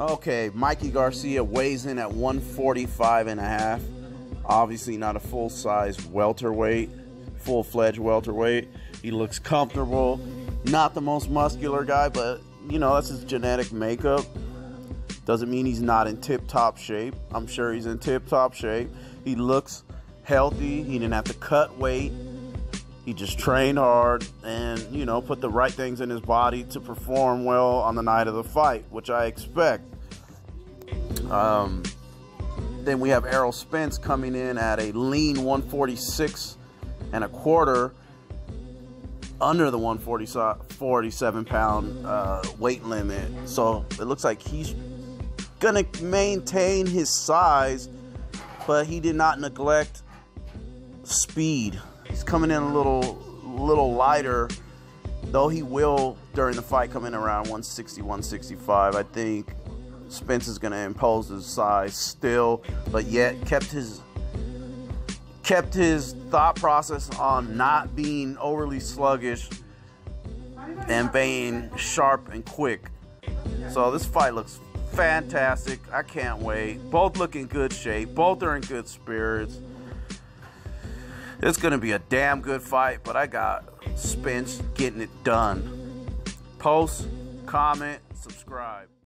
Okay, Mikey Garcia weighs in at 145 and a half. Obviously not a full-size welterweight, full-fledged welterweight. He looks comfortable. Not the most muscular guy, but you know, that's his genetic makeup. Doesn't mean he's not in tip-top shape. I'm sure he's in tip-top shape. He looks healthy. He didn't have to cut weight. He just trained hard and, you know, put the right things in his body to perform well on the night of the fight, which I expect. Um, then we have Errol Spence coming in at a lean 146 and a quarter under the 147 pound uh, weight limit. So it looks like he's going to maintain his size, but he did not neglect speed. He's coming in a little little lighter, though he will during the fight come in around 160, 165. I think Spence is going to impose his size still, but yet kept his kept his thought process on not being overly sluggish and being sharp and quick. So this fight looks fantastic. I can't wait. Both look in good shape. Both are in good spirits. It's going to be a damn good fight, but I got Spence getting it done. Post, comment, subscribe.